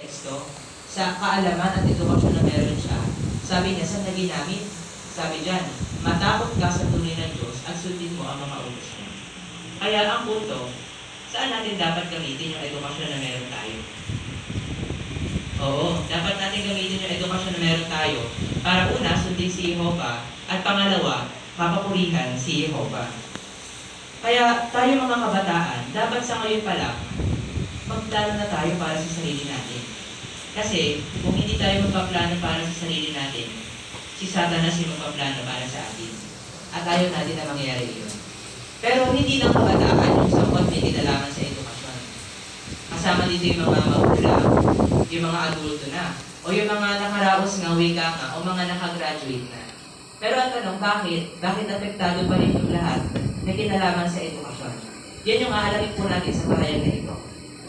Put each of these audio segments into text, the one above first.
teksto sa kaalaman at edukasyon na meron siya. Sabi niya, saan na ginamit? Sabi diyan, matakot ka sa tunay ng Diyos at sundin mo ang mga utos niya. Kaya ang punto, saan natin dapat gamitin yung edukasyon na meron tayo? Oo, dapat natin gamitin yung edukasyon na meron tayo para una, sundin si Jehovah at pangalawa, papapurihan si Jehovah. Kaya tayo mga kabataan, dapat sa ngayon pa lang, na tayo para sa sarili natin. Kasi kung hindi tayo magpaplano para sa sarili natin, si Satanas yung magpaplano para sa atin. At ayaw natin na mangyari yun. Pero hindi lang kabataan yung samot may kinalaman sa edukasyon. Kasama dito yung mga magulang, yung mga adulto na, o yung mga nakaraos nga wika nga, o mga nakagraduate na. Pero ang tanong, bakit? Bakit apektado pa rin yung lahat na kinalaman sa edukasyon? Yan yung aalamin po natin sa pahayag na ito.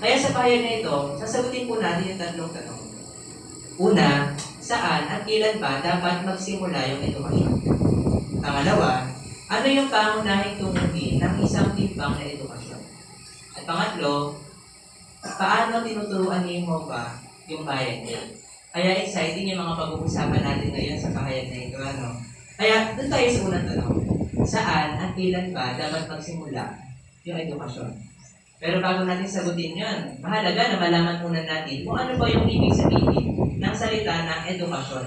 Kaya sa pahayag na ito, sasagutin po natin yung tatlong tanong. Una, saan at kailan ba dapat magsimula yung edukasyon? Pangalawa, ano yung pangunahing tungkulin ng isang timbang na edukasyon? At pangatlo, paano tinuturuan ni Jehovah yung bayan niya? Kaya exciting yung mga pag-uusapan natin ngayon sa pahayag na ito. Ano? Kaya doon tayo sa unang tanong. Saan at kailan ba dapat magsimula yung edukasyon? Pero bago natin sagutin yan, mahalaga na malaman muna natin kung ano ba yung ibig sabihin salita ng edukasyon.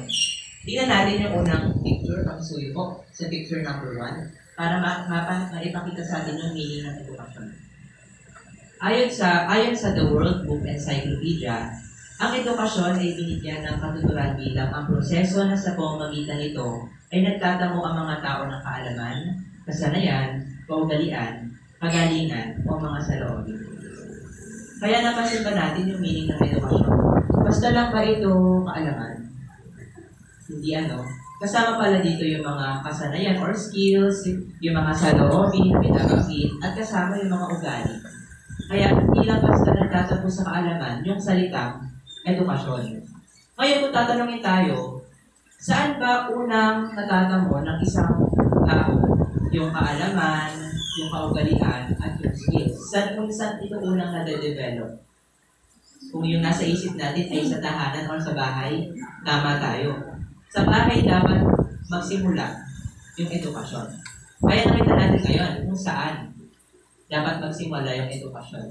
Tingnan natin yung unang picture, ang suyo po, sa picture number one, para ma- ma- maipakita sa atin yung meaning ng edukasyon. Ayon sa ayon sa The World Book Encyclopedia, ang edukasyon ay binigyan ng katuturan bilang ang proseso na sa pamamagitan nito ay nagtatamo ang mga tao ng kaalaman, kasanayan, kaugalian, kagalingan, o mga saloobin. Kaya napansin ba natin yung meaning ng edukasyon? Basta lang ba ito kaalaman? Hindi ano. Kasama pala dito yung mga kasanayan or skills, yung mga saloobin na pinapakit, at kasama yung mga ugali. Kaya hindi lang basta nagtatapos sa kaalaman yung salitang edukasyon. Ngayon kung tatanungin tayo, saan ba unang natatamo ng isang tao yung kaalaman, yung kaugalian, at yung skills? Saan kung saan ito unang nade-develop? Kung yung nasa isip natin ay sa tahanan or sa bahay, tama tayo. Sa bahay dapat magsimula yung edukasyon. Kaya nakita natin ngayon kung saan dapat magsimula yung edukasyon.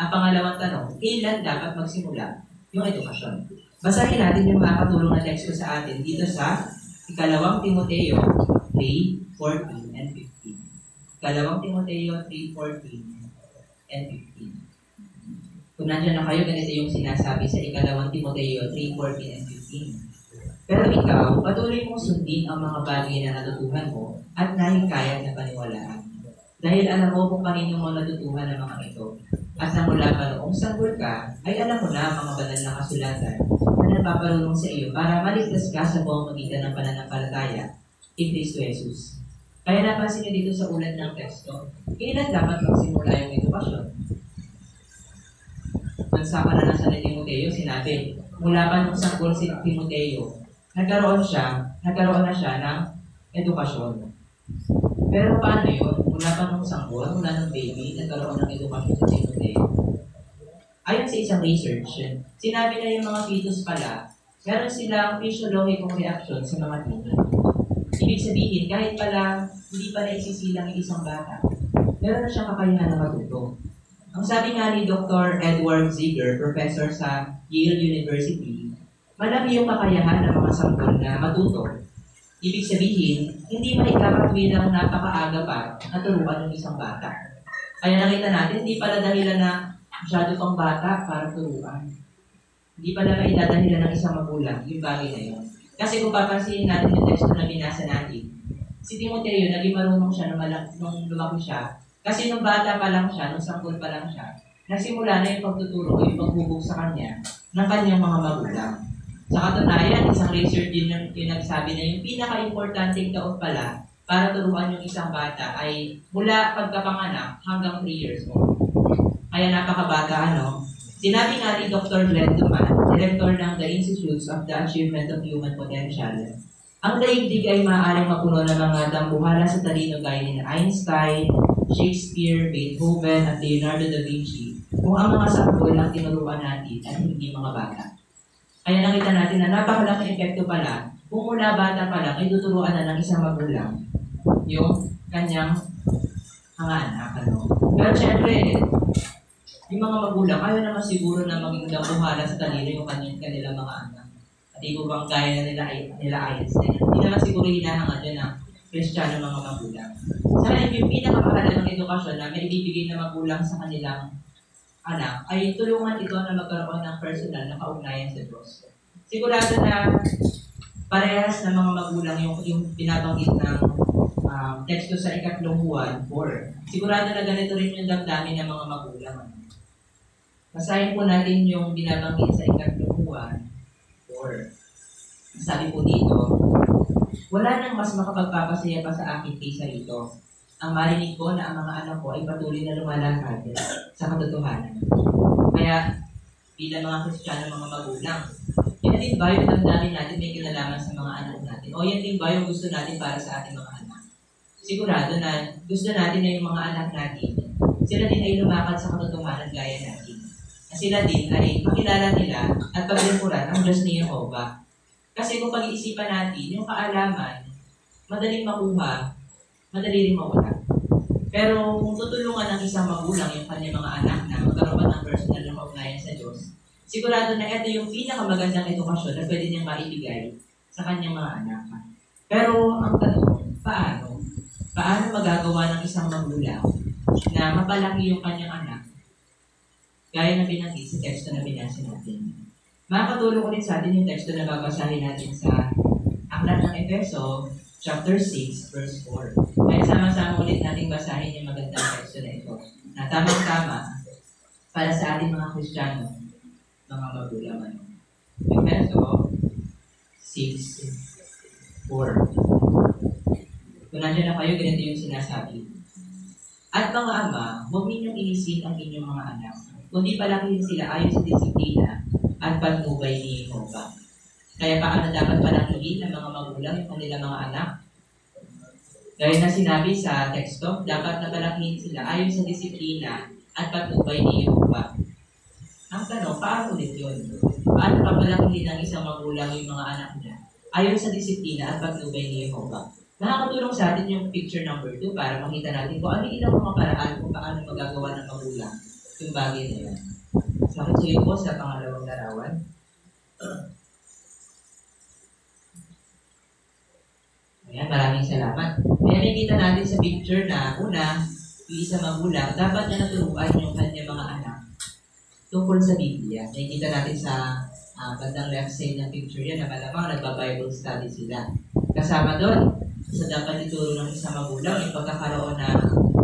Ang pangalawang tanong, kailan dapat magsimula yung edukasyon? Basahin natin yung mga katulong na teksto sa atin dito sa ikalawang Timoteo 3, 14 and 15. Ikalawang Timoteo 3, 14 and 15. Nandiyan na kayo, ganito yung sinasabi sa ikalawang Timoteo 3, 14 and 15. Pero ikaw, patuloy mong sundin ang mga bagay na natutuhan mo at nahikayat na paniwalaan. Dahil alam mo kung kanino mo natutuhan ang mga ito. At na mula pa noong sanggol ka, ay alam mo na mga banal na kasulatan na napaparunong sa iyo para maligtas ka sa pamamagitan ng pananampalataya in Cristo Jesus. Kaya napansin niyo dito sa ulat ng teksto, kailan dapat magsimula yung edukasyon? Bansa pa na nasa ni Timoteo, sinabi, mula pa nung sanggol si Timoteo, nagkaroon siya, nagkaroon na siya ng edukasyon. Pero paano yun? Mula pa nung sanggol, mula nung baby, nagkaroon ng edukasyon sa Timoteo. Ayon sa isang research, sinabi na yung mga fetus pala, meron silang physiological reaction sa mga tingin. Ibig sabihin, kahit pala hindi pa naisisilang isang bata, meron na siyang kakayahan na matuto. Ang sabi nga ni Dr. Edward Ziegler, professor sa Yale University, malaki yung kakayahan ng mga sanggol na matuto. Ibig sabihin, hindi maikapat bilang napakaaga pa na turuan ng isang bata. Kaya nakita natin, hindi pala dahilan na masyado pang bata para turuan. Hindi pala may dadahilan ng isang magulang yung bagay na yun. Kasi kung papansin natin yung teksto na binasa natin, si Timoteo, naging marunong siya nung, nung lumaki siya. Kasi nung bata pa lang siya, nung sanggol pa lang siya, nagsimula na yung pagtuturo o yung paghubog sa kanya ng kanyang mga magulang. Sa katunayan, isang research din yung, yung na yung pinaka-importanting taon pala para turuan yung isang bata ay mula pagkapanganak hanggang 3 years old. Kaya napakabata, ano? Sinabi nga ni Dr. Glenn Duman, Director ng The Institutes of the Achievement of Human Potential, ang daigdig ay maaaring mapuno ng mga dambuhala sa talino gaya ni Einstein, Shakespeare, Beethoven, at Leonardo da Vinci kung ang mga sanggol ang tinuruan natin at hindi mga bata. Kaya nakita natin na napakalaking epekto pala kung mula bata pa lang ay tuturuan na ng isang magulang yung kanyang mga anak. Ano? Pero syempre, yung mga magulang, ayaw naman siguro na maging damuhala sa kanila yung kanilang, kanilang mga anak. At di ko bang gaya na nila, nila Einstein. Hindi naman siguro hinahangad yun na Kristiyano mga magulang. Sa kanila, yung pinakamahalagang edukasyon na may ibibigay na magulang sa kanilang anak ay tulungan ito na magkaroon ng personal na kaugnayan sa Diyos. Sigurado na parehas na mga magulang yung, yung binabanggit ng um, teksto sa ikatlong buwan, 4. Sigurado na ganito rin yung damdamin ng mga magulang. Basahin po natin yung binabanggit sa ikatlong buwan, 4. Sabi po dito, wala nang mas makapagpapasaya pa sa akin kaysa ito. Ang marinig ko na ang mga anak ko ay patuloy na lumalakad sa katotohanan. Kaya, bilang mga Kristiyano, mga magulang, yan din ba yung damdamin natin may kinalaman sa mga anak natin? O yan din ba yung gusto natin para sa ating mga anak? Sigurado na gusto natin na yung mga anak natin, sila din ay lumakad sa katotohanan gaya natin. Na sila din ay makilala nila at paglingkuran ang Diyos ni Jehovah. Kasi kung pag-iisipan natin, yung kaalaman, madaling makuha, madali rin mawala. Pero kung tutulungan ng isang magulang yung kanyang mga anak na magkaroon ng personal na kaugnayan sa Diyos, sigurado na ito yung pinakamagandang edukasyon na pwede niyang maibigay sa kanyang mga anak. Pero ang tanong, paano? Paano magagawa ng isang magulang na mapalaki yung kanyang anak gaya na binanggit sa teksto na binasa natin? Makakatulong ulit sa atin yung teksto na babasahin natin sa Aklat ng Efeso, chapter 6, verse 4. Kaya sama-sama ulit natin basahin yung magandang teksto na ito. Na tamang-tama para sa ating mga Kristiyano mga magulang. Efeso 6, 4. Kung nandiyan na kayo, ganito yung sinasabi. At mga ama, huwag ninyong inisin ang inyong mga anak, kundi palakihin sila ayon sa disiplina at pagtubay ni Jehovah. Kaya paano dapat palakihin ng mga magulang yung kanilang mga anak? Gaya na sinabi sa teksto, dapat na palakihin sila ayon sa disiplina at patnubay ni Jehovah. Ang tanong, paano ulit yun? Paano papalakihin ng isang magulang yung mga anak niya? Ayon sa disiplina at pagtubay ni Jehovah. Nakakatulong sa atin yung picture number 2 para makita natin kung ano ilang mga paraan kung paano magagawa ng magulang yung bagay na yun. Sa so, po sa pangalawang larawan. Ayan, maraming salamat. Kaya nakikita natin sa picture na una, yung isang magulang, dapat niya naturuan yung kanyang mga anak tungkol sa Biblia. Nakikita natin sa uh, bandang left side ng picture yan na malamang nagba-Bible study sila. Kasama doon, sa dapat ituro ng isang magulang yung pagkakaroon ng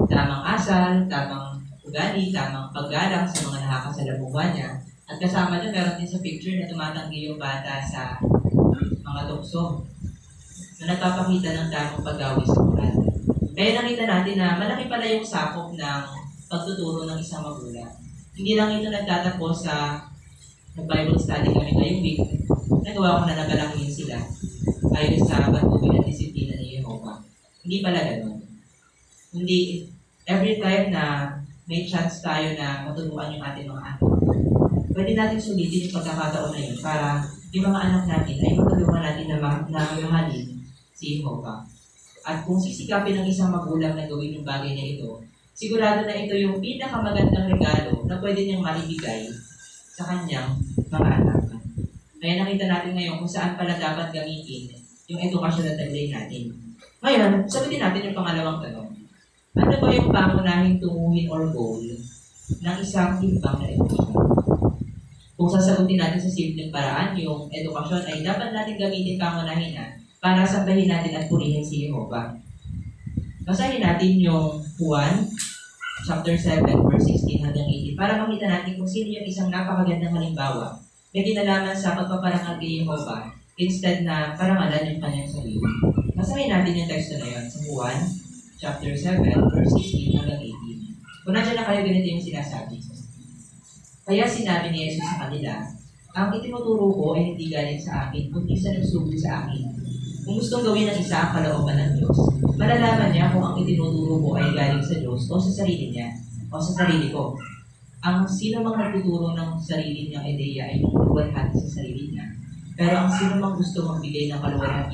tamang asal, tamang ugali, tamang paggalang sa mga nakakasalamuhan niya. At kasama doon, meron din sa picture na tumatanggi yung bata sa mga tukso na nagpapakita ng tamang paggawi sa Quran. Kaya nakita natin na malaki pala yung sakop ng pagtuturo ng isang magulang hindi lang ito nagtatapos sa nag-Bible study kami ngayong week. Nagawa ko na nagalakihin sila ayon sa patuloy at disiplina ni Jehovah. Hindi pala ganun. Hindi, every time na may chance tayo na maturuan yung ating mga anak, pwede natin sulitin yung pagkakataon na yun para yung mga anak natin ay matulungan natin na, ma- si Jehovah. At kung sisikapin ng isang magulang na gawin yung bagay na ito, sigurado na ito yung pinakamagandang regalo na pwede niyang maibigay sa kanyang mga anak. Kaya nakita natin ngayon kung saan pala dapat gamitin yung edukasyon na taglay natin. Ngayon, sagutin natin yung pangalawang tanong. Ano ba yung pangunahing tunguhin or goal ng isang timbang na edukasyon? Kung sasagutin natin sa simpleng paraan, yung edukasyon ay dapat natin gamitin pangunahin na para sambahin natin at purihin si Jehovah. Basahin natin yung Juan, chapter 7, verse 16 hanggang 18, para makita natin kung sino yung isang napakagandang halimbawa na ginalaman sa pagpaparangal kay Jehovah instead na parangalan yung kanyang sarili. Basahin natin yung teksto na yun sa Juan, chapter 7, verse 16 hanggang 18. Kung nandiyan na kayo, ganito yung sinasabi. Kaya sinabi ni Jesus sa kanila, ang itinuturo ko ay hindi galing sa akin, kundi sa nagsugod sa akin kung gustong gawin ng isa ang kalooban ng Diyos, malalaman niya kung ang itinuturo ko ay galing sa Diyos o sa sarili niya o sa sarili ko. ang sino mang nagtuturo ng sarili niyang ideya ay luwalhati sa sarili niya. Pero ang sino mang gusto magbigay ng kaluwalhati